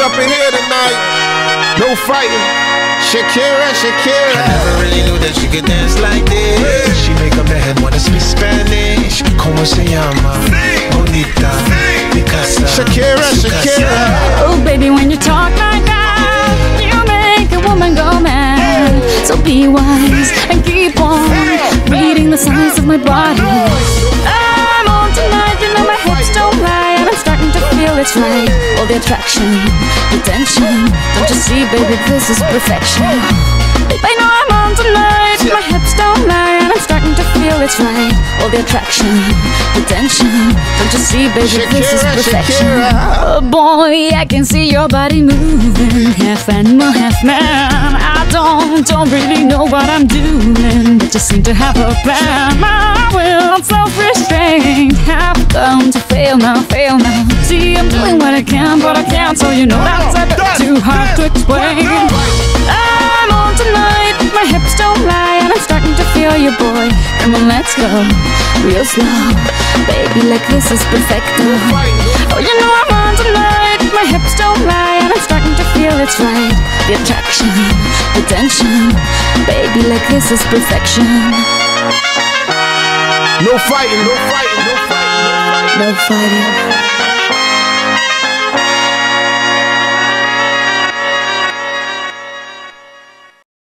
up in here tonight. No fighting. Shakira, Shakira. I never really knew that she could dance like this. She make up her head wanna speak Spanish. Como se llama? Bonita, Picasa, Shakira, Shakira. Oh, baby, when you talk like that, you make a woman go mad. So be wise and keep on reading the signs of my body. It's right. All the attraction, the tension. Don't you see, baby, this is perfection. Babe, I know I'm on tonight, my hips don't lie, and I'm starting to feel it's right. All the attraction, the tension. Don't you see, baby, this is perfection. Shakira. Oh boy, I can see your body moving, half animal, half man. I don't, don't really know what I'm doing, but just seem to have a plan. My will, on self-restraint, have come to fail now, fail now. See, I'm doing what I can, but I can't, so you know that's a bit too hard to explain. I'm on tonight, my hips don't lie, and I'm starting to feel you, boy. Come on, let's go, real slow, baby, like this is perfecto. Oh, you know I'm on tonight. My hips don't lie, and I'm starting to feel it's right. The attraction, the tension, baby, like this is perfection. No fighting, no fighting, no fighting. No fighting.